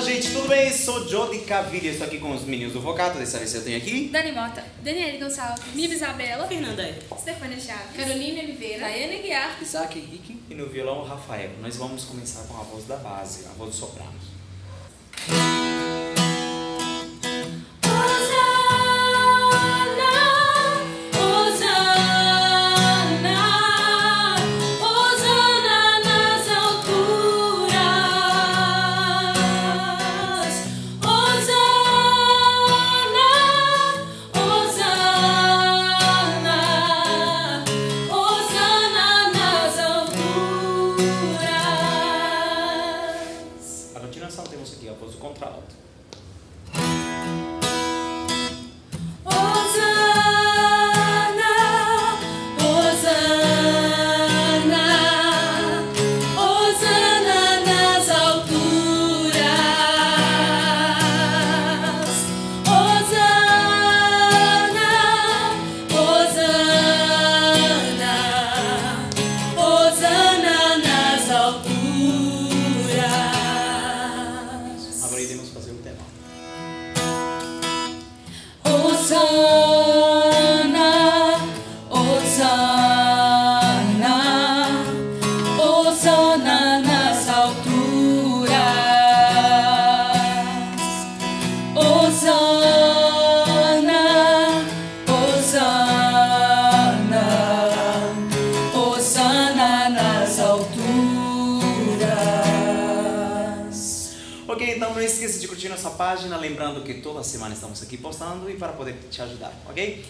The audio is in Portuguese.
gente, tudo bem? Sou Jody Cavilha, estou aqui com os meninos do Vocato. Dessa vez eu tenho aqui. Dani Mota, Daniele Gonçalves, Nive Isabela, Fernanda. Stefania Chaves, Carolina Oliveira. Daiane Guiar. Isaac Henrique e no violão Rafael. Nós vamos começar com a voz da base, a voz do soprano. Continuação temos aqui iremos fazer o tema. Osana, Ok, então não esqueça de curtir nossa página, lembrando que toda semana estamos aqui postando e para poder te ajudar, ok?